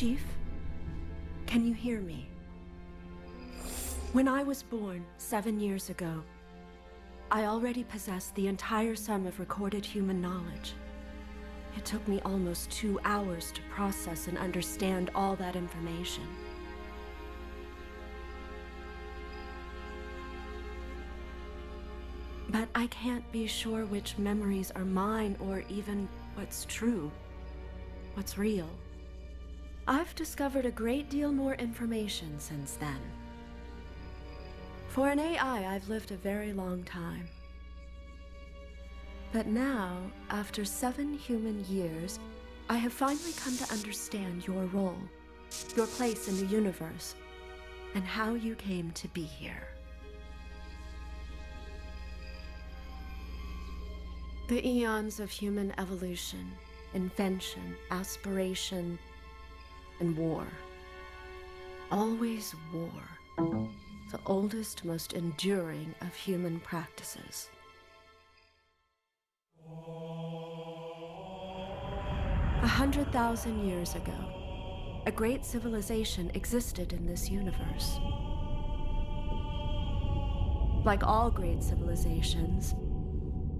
Chief, can you hear me? When I was born seven years ago, I already possessed the entire sum of recorded human knowledge. It took me almost two hours to process and understand all that information. But I can't be sure which memories are mine or even what's true, what's real. I've discovered a great deal more information since then. For an AI, I've lived a very long time. But now, after seven human years, I have finally come to understand your role, your place in the universe, and how you came to be here. The eons of human evolution, invention, aspiration, and war. Always war. The oldest, most enduring of human practices. A hundred thousand years ago, a great civilization existed in this universe. Like all great civilizations,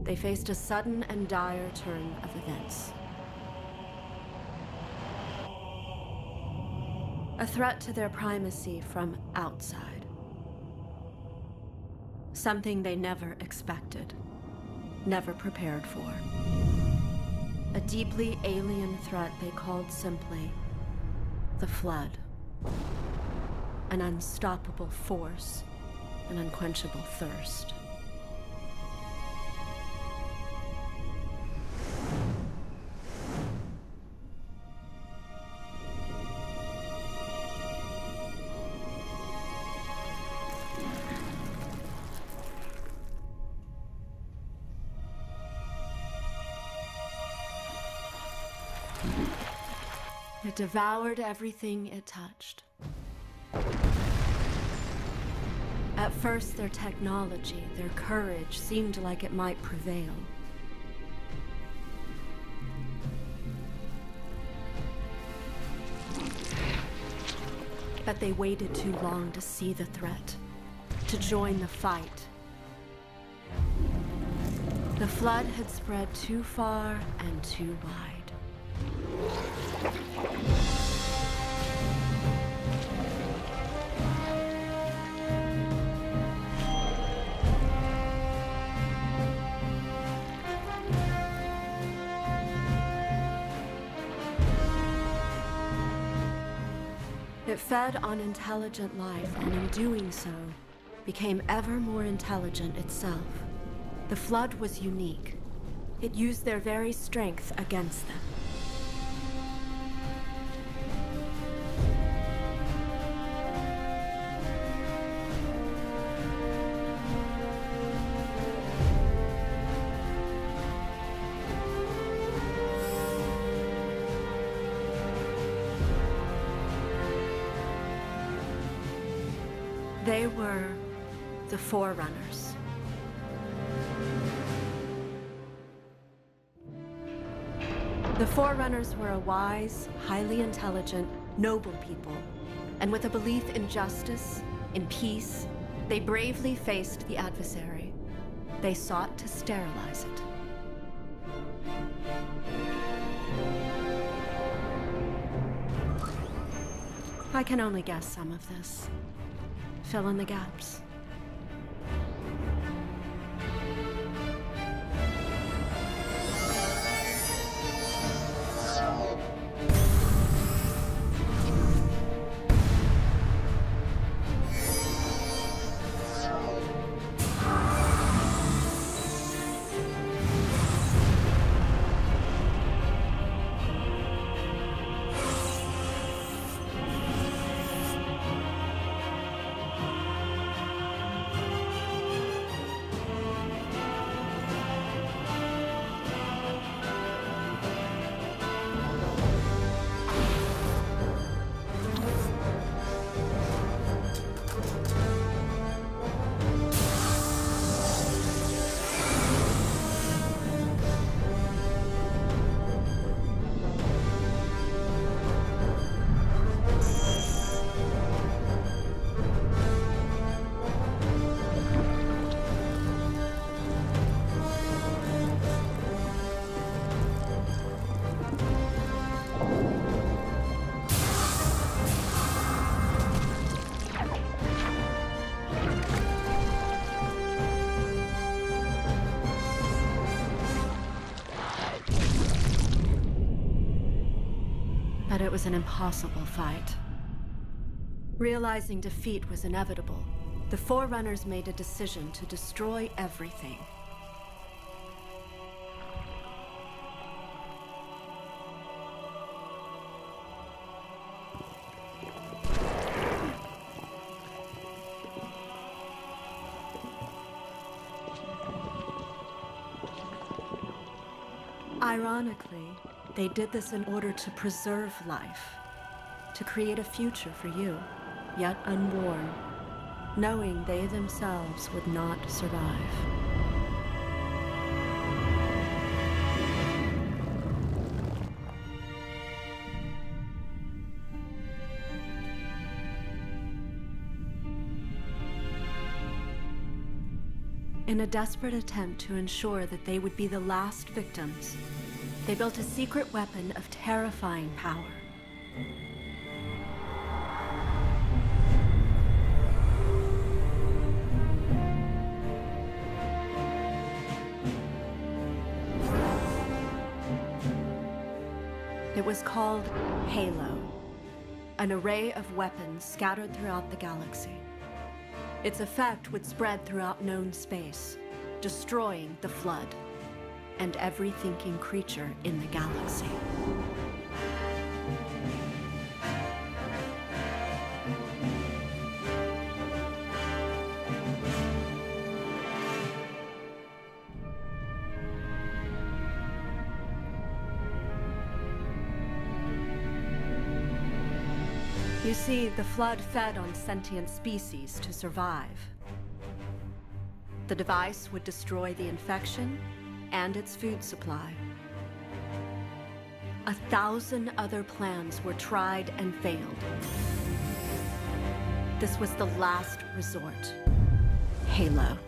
they faced a sudden and dire turn of events. A threat to their primacy from outside. Something they never expected, never prepared for. A deeply alien threat they called simply the Flood. An unstoppable force, an unquenchable thirst. It devoured everything it touched. At first, their technology, their courage seemed like it might prevail. But they waited too long to see the threat, to join the fight. The flood had spread too far and too wide. It fed on intelligent life, and in doing so, became ever more intelligent itself. The Flood was unique. It used their very strength against them. They were the Forerunners. The Forerunners were a wise, highly intelligent, noble people, and with a belief in justice, in peace, they bravely faced the adversary. They sought to sterilize it. I can only guess some of this. Fill in the gaps. But it was an impossible fight. Realizing defeat was inevitable, the Forerunners made a decision to destroy everything. Ironically, they did this in order to preserve life, to create a future for you, yet unborn, knowing they themselves would not survive. In a desperate attempt to ensure that they would be the last victims, they built a secret weapon of terrifying power. It was called Halo, an array of weapons scattered throughout the galaxy. Its effect would spread throughout known space, destroying the Flood and every thinking creature in the galaxy. You see, the Flood fed on sentient species to survive. The device would destroy the infection and its food supply. A thousand other plans were tried and failed. This was the last resort. Halo.